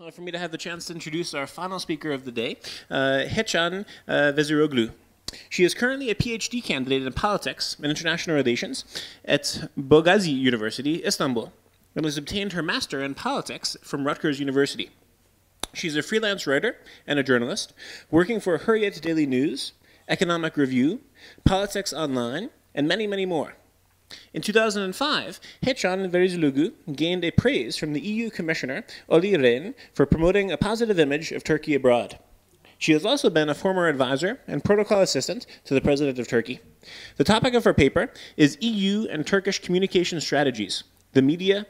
Uh, for me to have the chance to introduce our final speaker of the day, uh, Heyecan uh, Veziroglu. She is currently a PhD candidate in politics and international relations at Boğaziçi University, Istanbul, and has obtained her master in politics from Rutgers University. She's a freelance writer and a journalist, working for Hurriyet Daily News, Economic Review, Politics Online, and many, many more. In 2005, Heyecan Veziroglu gained a praise from the EU Commissioner Olli Rehn for promoting a positive image of Turkey abroad. She has also been a former advisor and protocol assistant to the President of Turkey. The topic of her paper is EU and Turkish communication strategies, the media,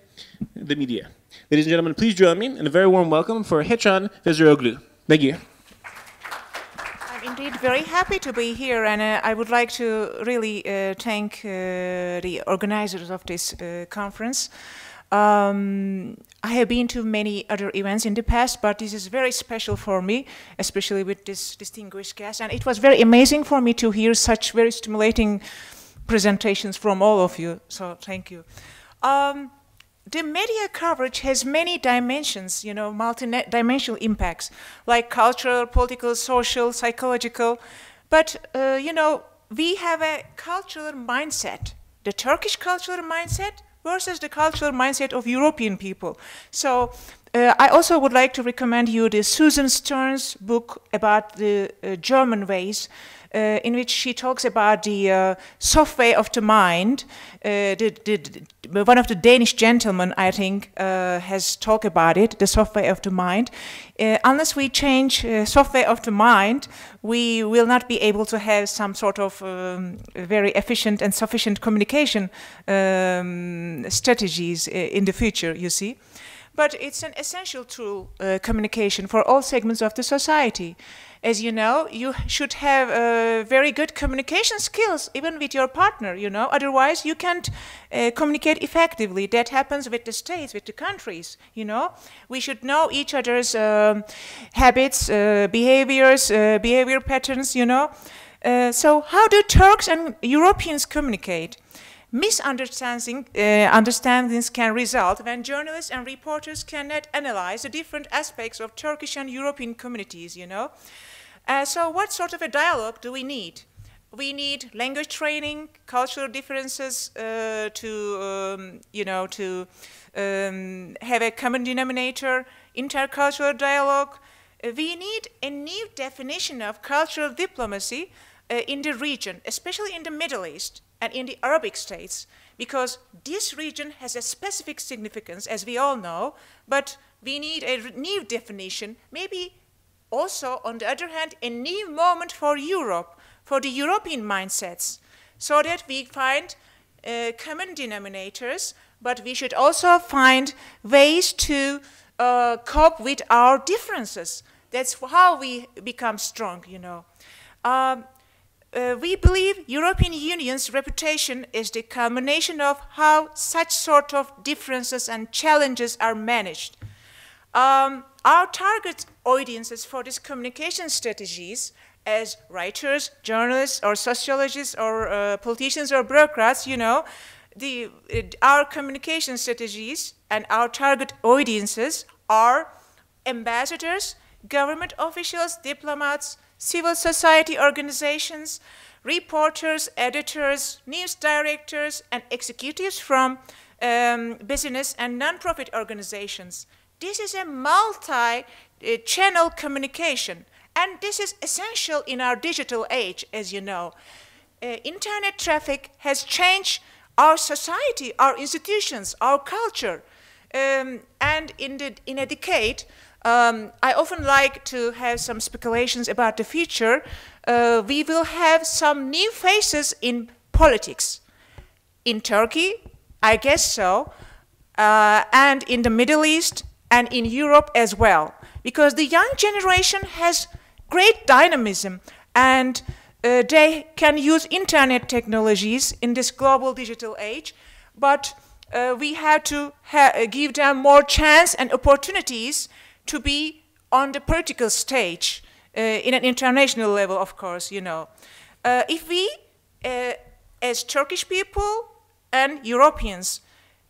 the media. Ladies and gentlemen, please join me in a very warm welcome for Heyecan Veziroglu. Thank you. Very happy to be here, and uh, I would like to really uh, thank uh, the organizers of this uh, conference. Um, I have been to many other events in the past, but this is very special for me, especially with this distinguished guest. And it was very amazing for me to hear such very stimulating presentations from all of you. So thank you. Um, the media coverage has many dimensions, you know, multi-dimensional impacts, like cultural, political, social, psychological. But, uh, you know, we have a cultural mindset, the Turkish cultural mindset versus the cultural mindset of European people. So uh, I also would like to recommend you the Susan Stern's book about the uh, German ways, uh, in which she talks about the uh, software of the mind. Uh, the, the, one of the Danish gentlemen, I think, uh, has talked about it, the software of the mind. unless we change software of the mind, we will not be able to have some sort of um, very efficient and sufficient communication um, strategies in the future, you see but it's an essential tool, uh, communication, for all segments of the society. As you know, you should have uh, very good communication skills, even with your partner, you know, otherwise you can't uh, communicate effectively. That happens with the states, with the countries, you know. We should know each other's um, habits, uh, behaviors, uh, behavior patterns, you know. Uh, so how do Turks and Europeans communicate? Misunderstanding, uh, understandings can result when journalists and reporters cannot analyze the different aspects of Turkish and European communities, you know. Uh, so what sort of a dialogue do we need? We need language training, cultural differences uh, to, um, you know, to um, have a common denominator, intercultural dialogue. Uh, we need a new definition of cultural diplomacy uh, in the region, especially in the Middle East and in the Arabic states, because this region has a specific significance, as we all know, but we need a new definition, maybe also, on the other hand, a new moment for Europe, for the European mindsets, so that we find uh, common denominators, but we should also find ways to uh, cope with our differences. That's how we become strong, you know. Um, uh, we believe European Union's reputation is the culmination of how such sort of differences and challenges are managed. Um, our target audiences for these communication strategies as writers, journalists, or sociologists, or uh, politicians, or bureaucrats, you know, the, it, our communication strategies and our target audiences are ambassadors, government officials, diplomats, civil society organizations, reporters, editors, news directors, and executives from um, business and nonprofit organizations. This is a multi-channel communication, and this is essential in our digital age, as you know. Uh, internet traffic has changed our society, our institutions, our culture. Um, and in, the, in a decade, um, I often like to have some speculations about the future. Uh, we will have some new faces in politics. In Turkey, I guess so, uh, and in the Middle East and in Europe as well. Because the young generation has great dynamism and uh, they can use internet technologies in this global digital age, but uh, we have to ha give them more chance and opportunities to be on the political stage uh, in an international level, of course, you know. Uh, if we, uh, as Turkish people and Europeans,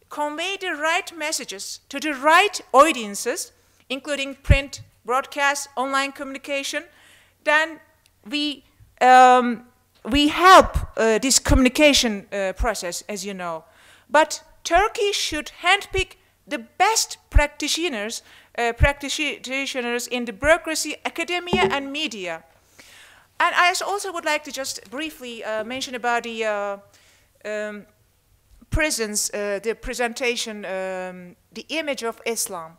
convey the right messages to the right audiences, including print, broadcast, online communication, then we, um, we help uh, this communication uh, process, as you know. But Turkey should handpick the best practitioners, uh, practitioners in the bureaucracy, academia, and media. And I also would like to just briefly uh, mention about the uh, um, presence, uh, the presentation, um, the image of Islam.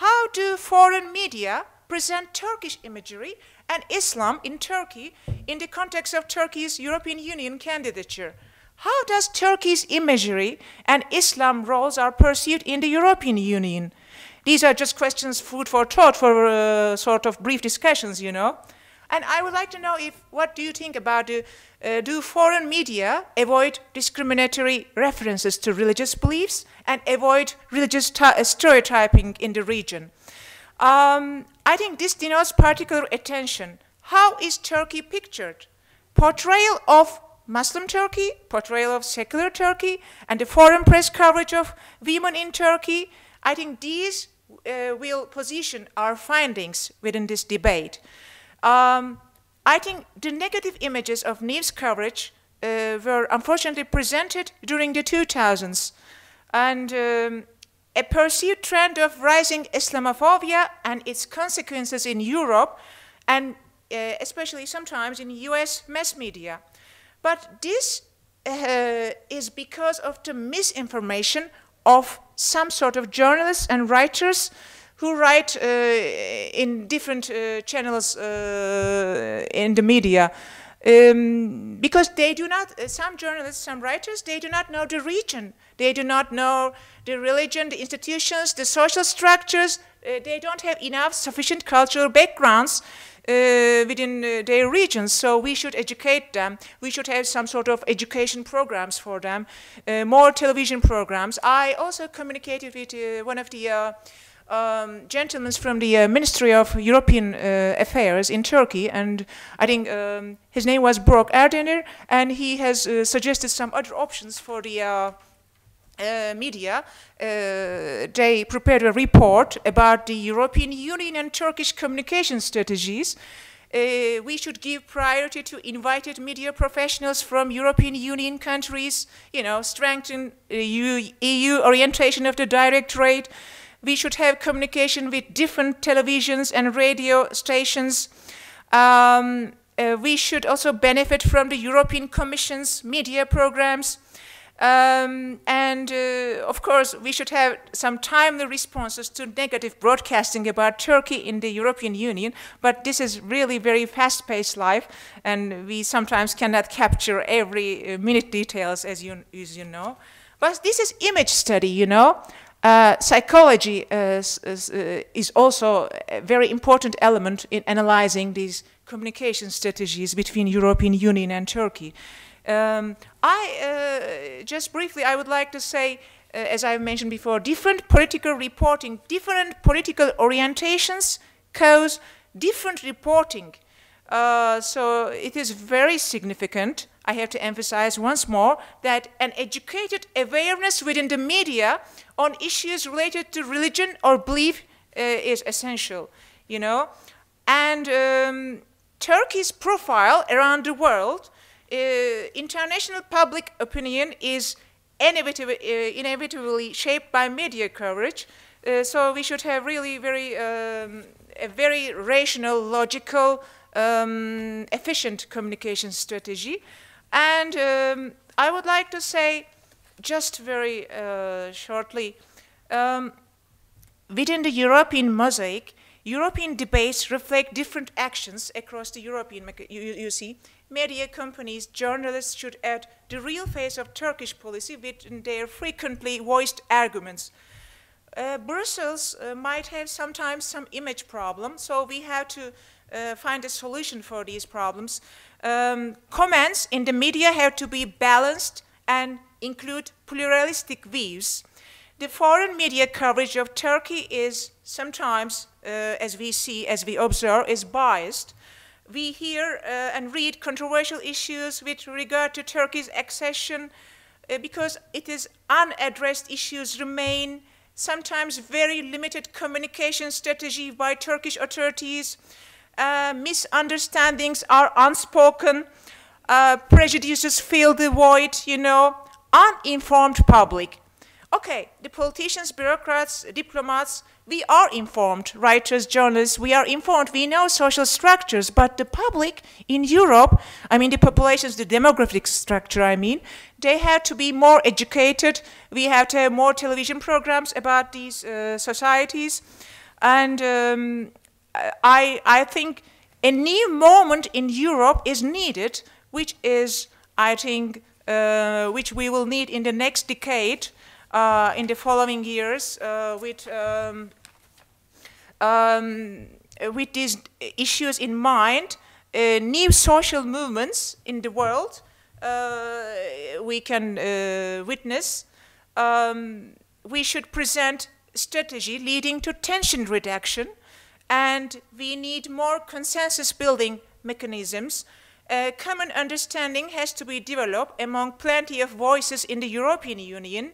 How do foreign media present Turkish imagery and Islam in Turkey in the context of Turkey's European Union candidature? How does Turkey's imagery and Islam roles are perceived in the European Union? These are just questions, food for thought, for uh, sort of brief discussions, you know. And I would like to know if what do you think about uh, do foreign media avoid discriminatory references to religious beliefs and avoid religious uh, stereotyping in the region? Um, I think this denotes particular attention. How is Turkey pictured? Portrayal of Muslim Turkey, portrayal of secular Turkey, and the foreign press coverage of women in Turkey. I think these uh, will position our findings within this debate. Um, I think the negative images of news coverage uh, were unfortunately presented during the 2000s, and um, a perceived trend of rising Islamophobia and its consequences in Europe, and uh, especially sometimes in US mass media. But this uh, is because of the misinformation of some sort of journalists and writers who write uh, in different uh, channels uh, in the media. Um, because they do not, uh, some journalists, some writers, they do not know the region. They do not know the religion, the institutions, the social structures. Uh, they don't have enough sufficient cultural backgrounds uh, within their regions. So we should educate them. We should have some sort of education programs for them, more television programs. I also communicated with one of the um, gentlemen from the uh, Ministry of European Affairs in Turkey, and I think um, his name was Burak Erdenir, and he has suggested some other options for the uh, media, uh, they prepared a report about the European Union and Turkish communication strategies. Uh, we should give priority to invited media professionals from European Union countries, you know, strengthen EU, EU orientation of the directorate. We should have communication with different televisions and radio stations. Um, uh, we should also benefit from the European Commission's media programs. Um, and uh, of course, we should have some timely responses to negative broadcasting about Turkey in the European Union. But this is really very fast-paced life, and we sometimes cannot capture every uh, minute details, as you as you know. But this is image study, you know. Uh, psychology uh, is, uh, is, also a very important element in analyzing these communication strategies between European Union and Turkey. Um, I just briefly, I would like to say, as I mentioned before, different political reporting, different political orientations cause different reporting. Uh, so it is very significant. I have to emphasize once more that an educated awareness within the media on issues related to religion or belief uh, is essential, you know. And um, Turkey's profile around the world uh, international public opinion is inevitably, uh, inevitably shaped by media coverage. Uh, so we should have really very um, a very rational, logical, um, efficient communication strategy. And um, I would like to say, just very uh, shortly, um, within the European mosaic, European debates reflect different actions across the European, you, you see, media companies, journalists should add the real face of Turkish policy with their frequently voiced arguments. Uh, Brussels uh, might have sometimes some image problems, so we have to uh, find a solution for these problems. Um, comments in the media have to be balanced and include pluralistic views. The foreign media coverage of Turkey is sometimes, uh, as we see, as we observe, is biased we hear uh, and read controversial issues with regard to Turkey's accession uh, because it is unaddressed issues remain sometimes very limited communication strategy by Turkish authorities, uh, misunderstandings are unspoken, uh, prejudices fill the void, you know, uninformed public. Okay, the politicians, bureaucrats, diplomats, we are informed, writers, journalists, we are informed, we know social structures, but the public in Europe, I mean the populations, the demographic structure, I mean, they have to be more educated, we have to have more television programs about these uh, societies, and um, I, I think a new moment in Europe is needed, which is, I think, uh, which we will need in the next decade, uh, in the following years uh, with um, um, with these issues in mind, uh, new social movements in the world we can witness. Um, we should present strategy leading to tension reduction and we need more consensus building mechanisms. A common understanding has to be developed among plenty of voices in the European Union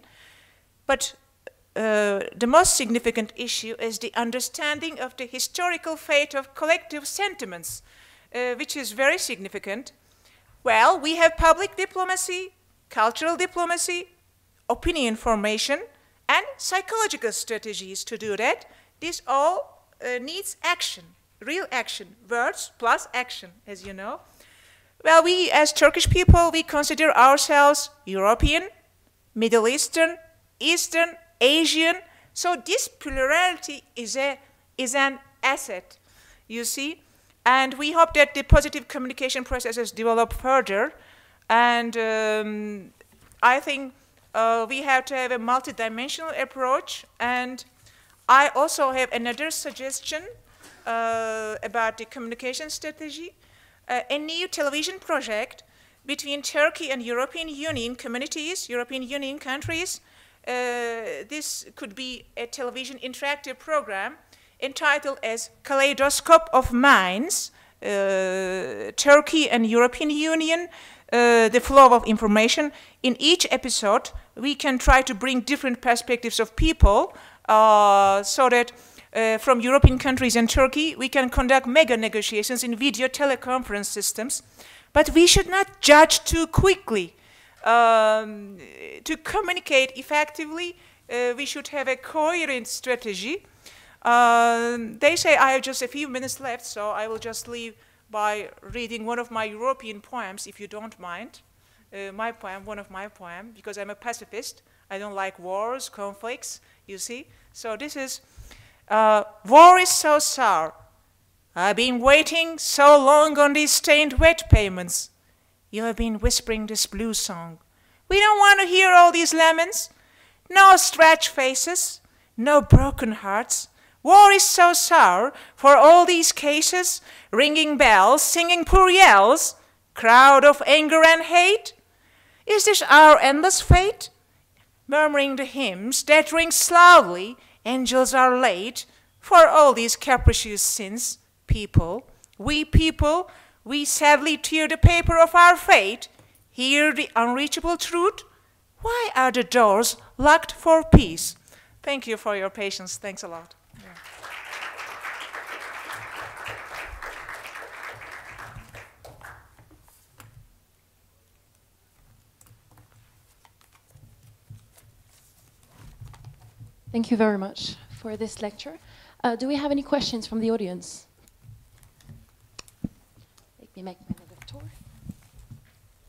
but uh, the most significant issue is the understanding of the historical fate of collective sentiments, uh, which is very significant. Well, we have public diplomacy, cultural diplomacy, opinion formation, and psychological strategies to do that. This all uh, needs action, real action, words plus action, as you know. Well, we as Turkish people, we consider ourselves European, Middle Eastern, Eastern, Asian. So this plurality is, a, is an asset, you see. And we hope that the positive communication processes develop further. And um, I think uh, we have to have a multidimensional approach. And I also have another suggestion uh, about the communication strategy. Uh, a new television project between Turkey and European Union communities, European Union countries, uh, this could be a television interactive program entitled as Kaleidoscope of Minds, uh, Turkey and European Union, uh, the flow of information. In each episode, we can try to bring different perspectives of people so that uh, from European countries and Turkey, we can conduct mega negotiations in video teleconference systems. But we should not judge too quickly um, to communicate effectively, uh, we should have a coherent strategy. Um, they say I have just a few minutes left, so I will just leave by reading one of my European poems, if you don't mind. Uh, my poem, one of my poems, because I'm a pacifist. I don't like wars, conflicts, you see. So this is, uh, war is so sour. I've been waiting so long on these stained wet payments. You have been whispering this blue song. We don't want to hear all these lemons. No stretched faces, no broken hearts. War is so sour for all these cases, ringing bells, singing poor yells, crowd of anger and hate. Is this our endless fate? Murmuring the hymns that ring loudly, angels are late for all these capricious sins, people. We people we sadly tear the paper of our fate, hear the unreachable truth. Why are the doors locked for peace? Thank you for your patience. Thanks a lot. Thank you very much for this lecture. Uh, do we have any questions from the audience? Let me make another tour.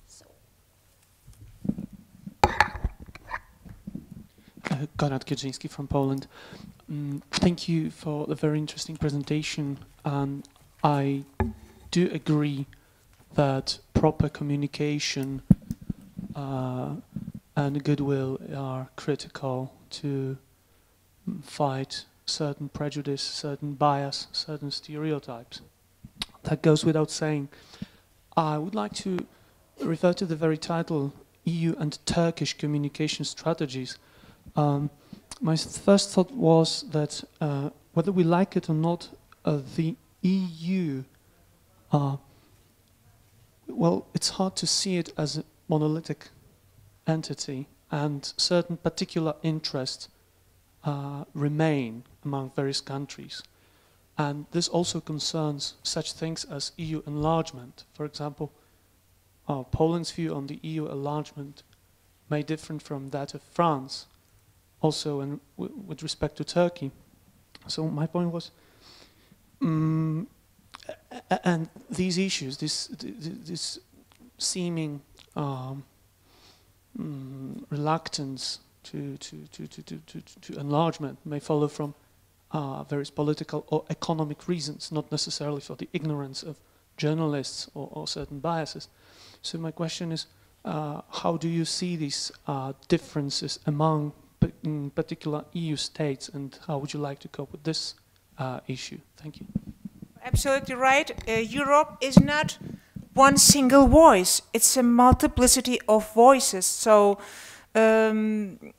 So. Uh, Konrad Kierzyński from Poland. Um, thank you for the very interesting presentation. And I do agree that proper communication uh, and goodwill are critical to fight certain prejudice, certain bias, certain stereotypes. That goes without saying. I would like to refer to the very title, EU and Turkish Communication Strategies. Um, my first thought was that uh, whether we like it or not, uh, the EU, uh, well, it's hard to see it as a monolithic entity and certain particular interests uh, remain among various countries. And this also concerns such things as EU enlargement. For example, uh, Poland's view on the EU enlargement may differ from that of France, also in, with respect to Turkey. So my point was, um, and these issues, this, this seeming um, mm, reluctance to, to, to, to, to, to, enlargement may follow from uh, various political or economic reasons, not necessarily for the ignorance of journalists or, or certain biases. So my question is, uh, how do you see these uh, differences among particular EU states and how would you like to cope with this uh, issue? Thank you. Absolutely right. Uh, Europe is not one single voice. It's a multiplicity of voices. So um,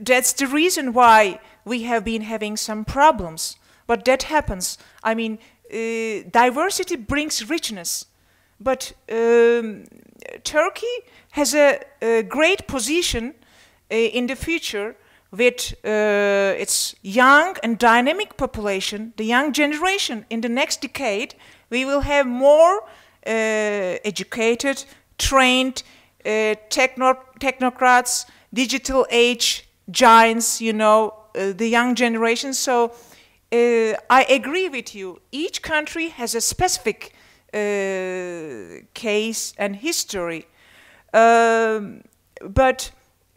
that's the reason why we have been having some problems. But that happens. I mean, uh, diversity brings richness. But um, Turkey has a, a great position uh, in the future with uh, its young and dynamic population, the young generation. In the next decade, we will have more uh, educated, trained uh, techno technocrats, digital age giants, you know, uh, the young generation. So uh, I agree with you. Each country has a specific uh, case and history. Um, but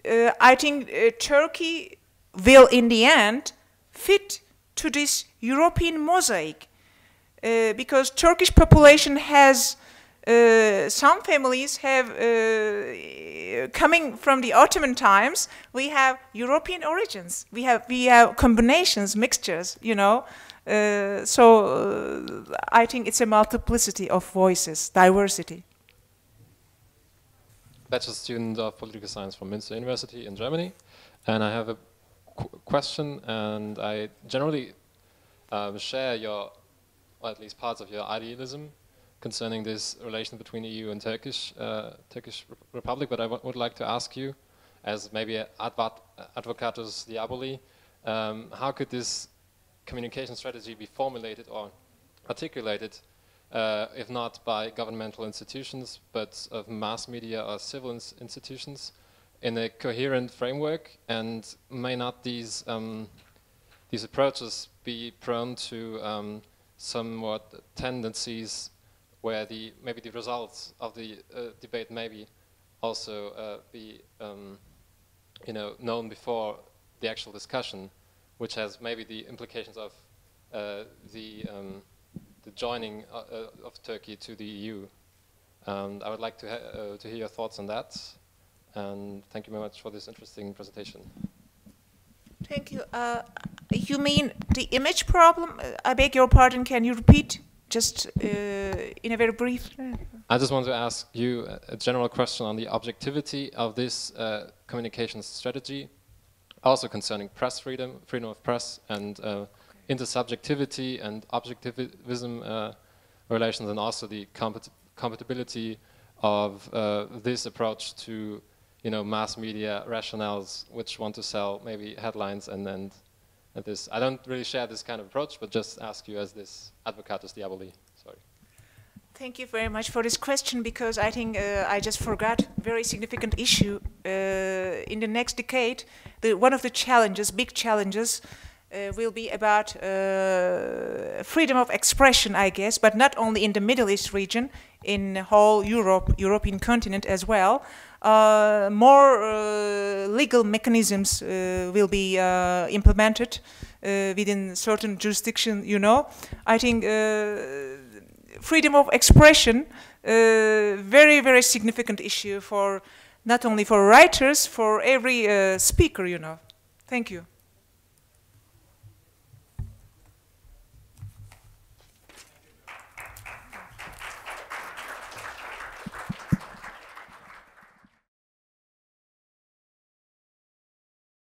uh, I think uh, Turkey will, in the end, fit to this European mosaic because Turkish population has uh, some families have uh, coming from the Ottoman times. We have European origins. We have we have combinations, mixtures. You know, uh, so uh, I think it's a multiplicity of voices, diversity. Bachelor student of political science from Münster University in Germany, and I have a qu question, and I generally um, share your, or at least parts of your idealism concerning this relation between EU and Turkish uh, Turkish Republic, but I would like to ask you, as maybe advat advocatus diaboli, um, how could this communication strategy be formulated or articulated, uh, if not by governmental institutions, but of mass media or civil ins institutions, in a coherent framework, and may not these um, these approaches be prone to um, somewhat tendencies where the maybe the results of the uh, debate maybe also uh, be um, you know known before the actual discussion, which has maybe the implications of uh, the um, the joining uh, uh, of Turkey to the EU. And I would like to uh, to hear your thoughts on that. And thank you very much for this interesting presentation. Thank you. you mean the image problem? I beg your pardon. Can you repeat? Just uh, in a very brief. I just want to ask you a general question on the objectivity of this uh, communications strategy, also concerning press freedom, freedom of press, and uh, okay. intersubjectivity and objectivism uh, relations, and also the compati compatibility of uh, this approach to, you know, mass media rationales which want to sell maybe headlines and then at this. I don't really share this kind of approach, but just ask you as this advocatus diaboli. Sorry. Thank you very much for this question because I think uh, I just forgot very significant issue. Uh, in the next decade, the, one of the challenges, big challenges, uh, will be about uh, freedom of expression, I guess, but not only in the Middle East region, in the whole Europe, European continent as well. Uh, more uh, legal mechanisms uh, will be implemented within certain jurisdiction, you know. I think freedom of expression, very, very significant issue for not only for writers, for every speaker, you know. Thank you.